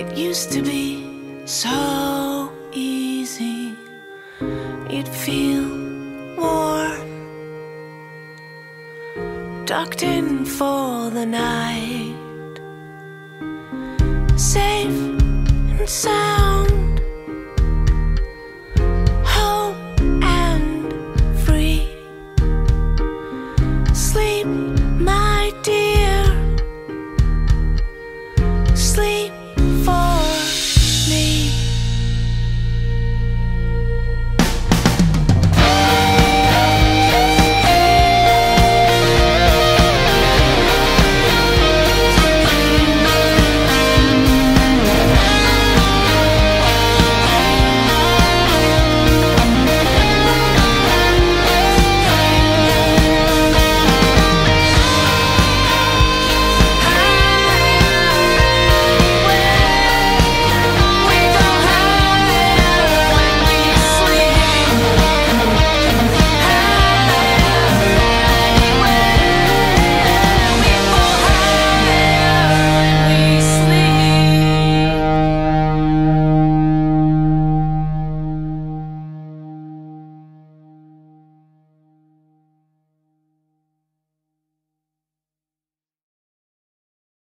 It used to be so easy. You'd feel warm, tucked in for the night, safe and sound.